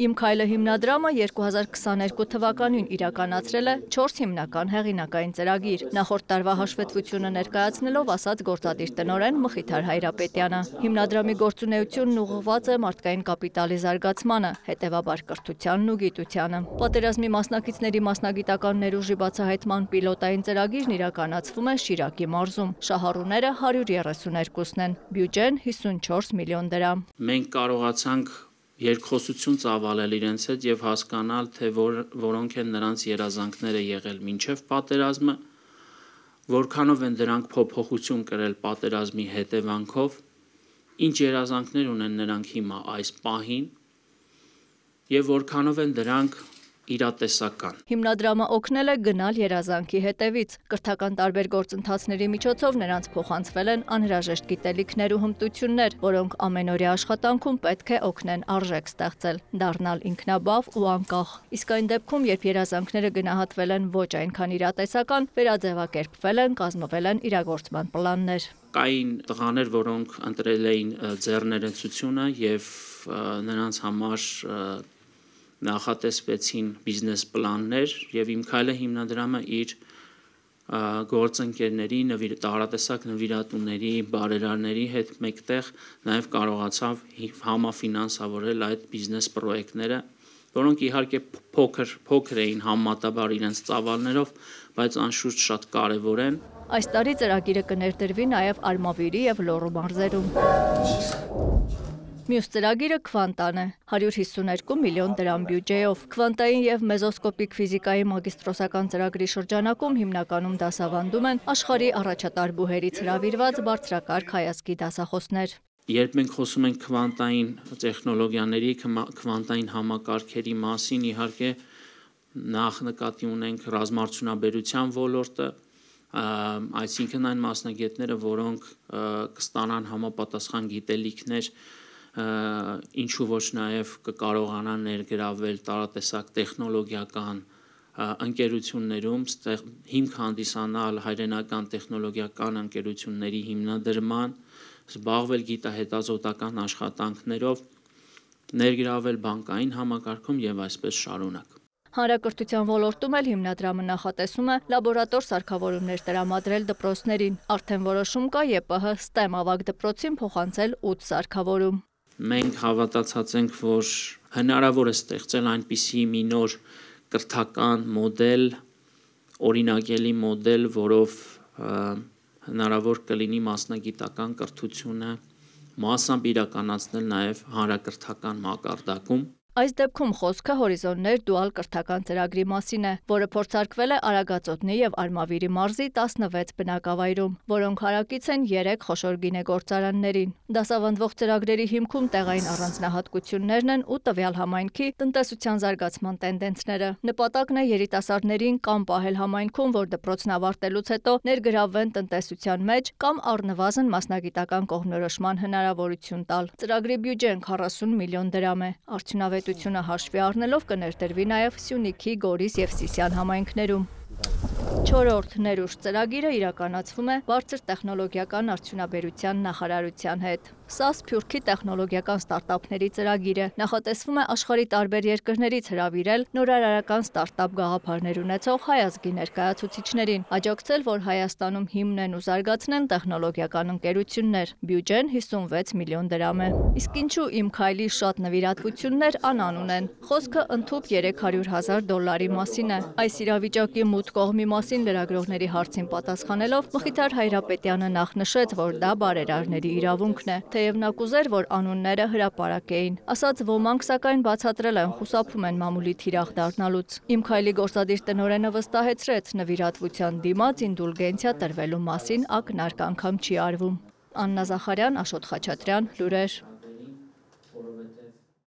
Իմ քայլը հիմնադրամը 2022 թվականին իրականացրել է 4 հիմնական հեղինակային ծրագիր։ Նախորդ տարվա հաշվետվությունը ներկայացնելով ասաց գործադիր տնօրեն Մխիթար Հայրապետյանը։ Հիմնադրամի գործունեությունն ուղղված է մարդկային կապիտալի զարգացմանը, հետևաբար կրթությանն ու գիտությանը։ Պատերազմի մասնակիցների մասնագիտական ներուժի բացահայտման պիլոտային ծրագիրն իրականացվում է Շիրակի մարզում։ Շահառուները 132-ն են, բյուջեն 54 միլիոն դրամ։ Մենք կարողացանք երկխոսություն ծավալել իրենց հետ եւ հասկանալ, թե որ, որոնք են նրանց երազանքները եղել մինչև պատերազմը, որքանով են դրանք փոփոխություն կրել պատերազմի հետևանքով, ինչ երազանքներ ունեն նրանք հիմա այս պահին եւ որքանով են դրանք իրատեսական։ Հիմնադրամը օգնել է գնալ երազանքի հետևից։ Կրթական տարբեր գործընթացների միջոցով նրանց փոխանցվել են անհրաժեշտ գիտելիքներ ու հմտություններ, որոնք ամենօրյա աշխատանքում պետք է օգնեն արժեք ստեղծել, դառնալ ինքնաբավ ու անկախ։ Իսկ այն դեպքում, երբ երազանքները գնահատվել են ոչ այնքան իրատեսական, վերաձևակերպվել են, կազմվել են իրագործման պլաններ կային տղաներ, որոնք ընտրել էին ձեռներեցությունը եւ նրանց համար նախատեսվեցին բիզնես պլաններ եւ իմ քայլը հիմնադրամը իր գործընկերների, նվիր, տարատեսակ նվիրատուների, բարերարների հետ մեկտեղ նաև կարողացավ համաֆինանսավորել այդ բիզնես պրոյեկտները, որոնք իհարկե փոքր փոքր էին համատաբար իրենց ծավալներով, բայց անշուշտ շատ կարևոր են։ Այս տարի ծրագիրը կներդրվի նաև Արմավիրի եւ Լոռու մարզերում։ Մյուս ծրագիրը Քվանտան է 152 միլիոն դրամ բյուջեով։ Քվանտային եւ մեզոսկոպիկ ֆիզիկայի մագիստրոսական ծրագրի շրջանակում հիմնականում դասավանդում են աշխարհի առաջատար բուհերից հրավիրված բարձրակարգ հայացքի դասախոսներ։ Երբ մենք խոսում ենք քվանտային տեխնոլոգիաների, քվանտային համակարգերի մասին, իհարկե նախ նկատի ունենք ռազմարտունաբերության ոլորտը, այսինքն այն մասնագետները, որոնք կստանան համապատասխան գիտելիքներ ինչու ոչ նաև կկարողանան ներգրավել տարատեսակ տեխնոլոգիական ընկերություններում հիմք հանդիսանալ հայրենական տեխնոլոգիական ընկերությունների հիմնադրման, զբաղվել գիտահետազոտական աշխատանքներով, ներգրավել բանկային համակարգում եւ այսպես շարունակ։ Հանրակրթության ոլորտում էլ հիմնադրամը նախատեսում է լաբորատոր սարքավորումներ տրամադրել դպրոցներին։ Արդեն որոշում կա ԵՊՀ STEM ավագ դպրոցին փոխանցել 8 սարքավորում մենք հավատացած ենք, որ հնարավոր է ստեղծել այնպիսի մի նոր կրթական մոդել, օրինակելի մոդել, որով հնարավոր կլինի մասնագիտական կրթությունը մասամբ իրականացնել նաև հանրակրթական մակարդակում Այս դեպքում խոսքը հորիզոններ դուալ կրթական ծրագրի մասին է, որը փորձարկվել է Արագածոտնի եւ Արմավիրի մարզի 16 բնակավայրում, որոնք հարակից են 3 խոշոր գինեգործարաններին։ Դասավանդվող ծրագրերի հիմքում տեղային առանձնահատկություններն են ու տվյալ համայնքի տնտեսության զարգացման տենդենսները։ Նպատակն է երիտասարդներին կամ պահել համայնքում, որ դպրոցն ավարտելուց հետո ներգրավվեն տնտեսության մեջ կամ առնվազն մասնագիտական կողմնորոշման հնարավորություն տալ։ Ծրագրի բյուջեն 40 միլիոն դրամ է։ Արդյունավետ պետությունը հաշվի առնելով կներդրվի նաև Սյունիքի, Գորիս եւ Սիսիան համայնքներում։ Չորրորդ ներուժ ծրագիրը իրականացվում է բարձր տեխնոլոգիական արդյունաբերության նախարարության հետ։ Սա Սփյուռքի տեխնոլոգիական ստարտափների ծրագիր է։ Նախատեսվում է աշխարհի տարբեր երկրներից հրավիրել նորարարական ստարտափ գաղափարներ ունեցող հայ ազգի ներկայացուցիչներին, աջակցել, որ Հայաստանում հիմնեն ու զարգացնեն տեխնոլոգիական ընկերություններ։ Բյուջեն 56 միլիոն դրամ է։ Իսկ ինչու իմ քայլի շատ նվիրատվություններ անանուն են։ Խոսքը ընդཐུպ 300 հազար դոլարի մասին է։ Այս իրավիճակի մութ կողմի մասին լրագրողների հարցին պատասխանելով Մխիթար Հայրապետյանը նախ նշեց, որ դա բարերարների իրավունքն է, թե թեև նա կուզեր, որ անունները հրապարակեին։ Ասած ոմանք սակայն բացատրել են, խուսափում են մամուլի թիրախ դառնալուց։ Իմ քայլի գործադիր տնորենը վստահեցրեց, նվիրատվության դիմաց ինդուլգենցիա տրվելու մասին ակնարկ անգամ չի արվում։ Աննա Զախարյան, Աշոտ Խաչատրյան, լուրեր